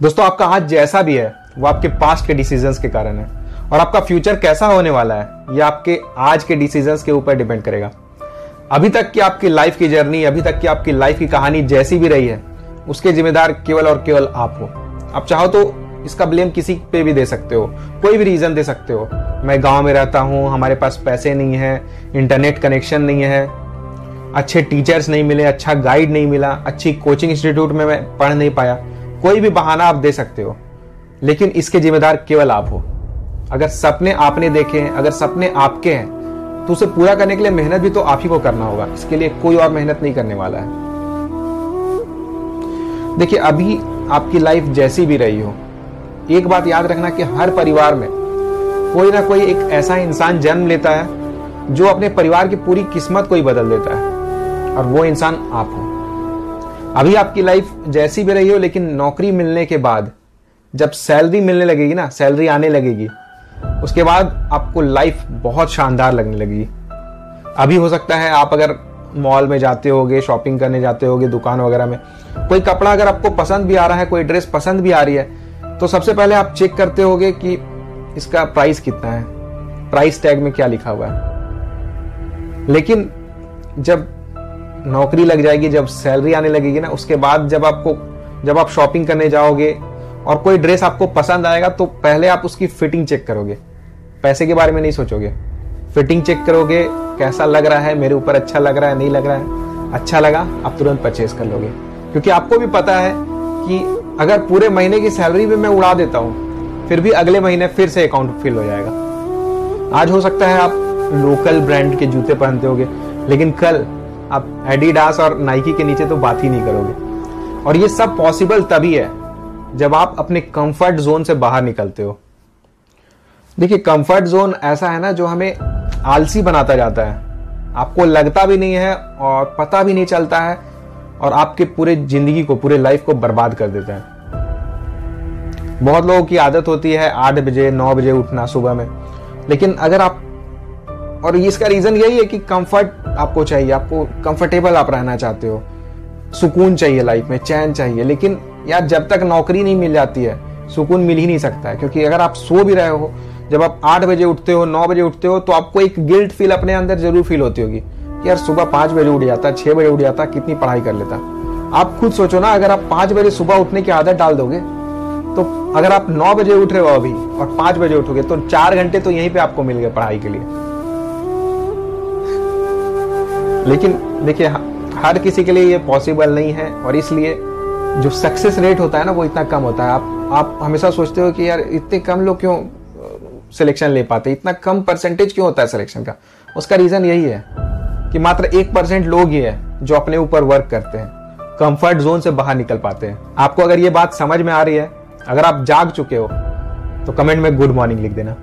दोस्तों, आपका आज जैसा भी है, वो आपके पास्ट के डिसीजंस के कारण है। और आपका फ्यूचर कैसा होने वाला है, ये आपके आज के डिसीजंस के ऊपर डिपेंड करेगा। अभी तक की आपकी लाइफ की जर्नी अभी तक की आपकी लाइफ की कहानी जैसी भी रही है, उसके जिम्मेदार केवल और केवल आप हो। आप चाहो तो इसका ब्लेम किसी पे भी दे सकते हो, कोई भी रीजन दे सकते हो। मैं गाँव में रहता हूँ, हमारे पास पैसे नहीं है इंटरनेट कनेक्शन नहीं है, अच्छे टीचर्स नहीं मिले अच्छा गाइड नहीं मिला, अच्छी कोचिंग इंस्टीट्यूट में मैं पढ़ नहीं पाया। कोई भी बहाना आप दे सकते हो, लेकिन इसके जिम्मेदार केवल आप हो। अगर सपने आपने देखे हैं, अगर सपने आपके हैं तो उसे पूरा करने के लिए मेहनत भी तो आप ही को करना होगा। इसके लिए कोई और मेहनत नहीं करने वाला है। देखिए, अभी आपकी लाइफ जैसी भी रही हो, एक बात याद रखना कि हर परिवार में कोई ना कोई एक ऐसा इंसान जन्म लेता है, जो अपने परिवार की पूरी किस्मत को ही बदल देता है, और वो इंसान आप हो। अभी आपकी लाइफ जैसी भी रही हो, लेकिन नौकरी मिलने के बाद, जब सैलरी मिलने लगेगी ना सैलरी आने लगेगी, उसके बाद आपको लाइफ बहुत शानदार लगने लगेगी। अभी हो सकता है आप अगर मॉल में जाते होगे शॉपिंग करने जाते होगे, दुकान वगैरह में, कोई कपड़ा अगर आपको पसंद भी आ रहा है, कोई ड्रेस पसंद भी आ रही है तो सबसे पहले आप चेक करते होगे कि इसका प्राइस कितना है। प्राइस टैग में क्या लिखा हुआ है। लेकिन जब नौकरी लग जाएगी, जब सैलरी आने लगेगी ना, उसके बाद जब आपको, जब आप शॉपिंग करने जाओगे और कोई ड्रेस आपको पसंद आएगा तो पहले आप उसकी फिटिंग चेक करोगे। पैसे के बारे में नहीं सोचोगे। फिटिंग चेक करोगे, कैसा लग रहा है, मेरे ऊपर अच्छा लग रहा है, नहीं लग रहा है। अच्छा लगा, आप तुरंत परचेज कर लोगे। क्योंकि आपको भी पता है कि अगर पूरे महीने की सैलरी भी मैं उड़ा देता हूँ, फिर भी अगले महीने फिर से अकाउंट फिल हो जाएगा। आज हो सकता है आप लोकल ब्रांड के जूते पहनते होगे, लेकिन कल आप एडिडास और नाइकी के नीचे तो बात ही नहीं करोगे। और ये सब पॉसिबल तभी है, जब आप अपने कंफर्ट जोन से बाहर निकलते हो। देखिए कंफर्ट जोन ऐसा है ना, जो हमें आलसी बनाता जाता है। आपको लगता भी नहीं है और पता भी नहीं चलता है और आपके पूरे ज़िंदगी को, पूरे लाइफ को बर्बाद कर देता है। बहुत लोगों की आदत होती है आठ बजे, नौ बजे उठना सुबह में। लेकिन अगर आप, और इसका रीजन यही है कि कंफर्ट आपको चाहिए, आपको कंफर्टेबल आप रहना चाहते हो। सुकून चाहिए लाइफ में, चैन चाहिए, लेकिन यार जब तक नौकरी नहीं मिल जाती है, सुकून मिल ही नहीं सकता है, क्योंकि अगर आप सो भी रहे हो, जब आप आठ बजे उठते हो, नौ बजे उठते हो तो आपको एक गिल्ट फील अपने अंदर ज़रूर फील होती होगी यार सुबह पाँच बजे उठ जाता, छह बजे उठ जाता, कितनी पढ़ाई कर लेता। आप खुद सोचो ना, अगर आप पाँच बजे सुबह उठने की आदत डाल दोगे तो अगर आप नौ बजे उठ रहे हो अभी और पाँच बजे उठोगे तो चार घंटे तो यहीं पे आपको मिल गए पढ़ाई के लिए। लेकिन देखिए हर किसी के लिए ये पॉसिबल नहीं है और इसलिए जो सक्सेस रेट होता है ना, वो इतना कम होता है। आप आप हमेशा सोचते हो कि यार, इतने कम लोग क्यों सिलेक्शन ले पाते? इतना कम परसेंटेज क्यों होता है सिलेक्शन का? उसका रीजन यही है कि मात्र एक परसेंट लोग ही है जो अपने ऊपर वर्क करते हैं। कंफर्ट जोन से बाहर निकल पाते हैं। आपको अगर ये बात समझ में आ रही है, अगर आप जाग चुके हो तो कमेंट में गुड मॉर्निंग लिख देना।